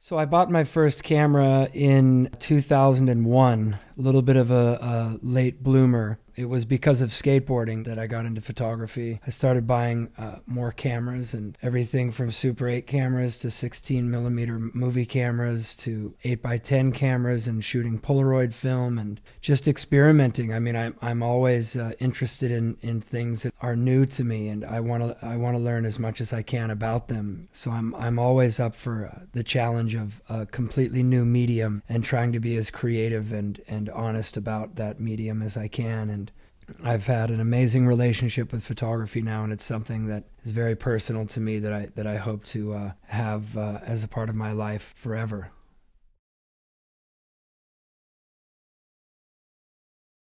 So I bought my first camera in 2001, a little bit of a, a, late bloomer. It was because of skateboarding that I got into photography. I started buying uh, more cameras and everything from Super 8 cameras to 16 millimeter movie cameras to 8 by 10 cameras and shooting Polaroid film and just experimenting. I mean, I'm, I'm always uh, interested in, in things that are new to me and I want to I want to learn as much as I can about them. So I'm I'm always up for uh, the challenge of a completely new medium and trying to be as creative and honest about that medium as I can. And I've had an amazing relationship with photography now, and it's something that is very personal to me that I that I hope to uh, have uh, as a part of my life forever.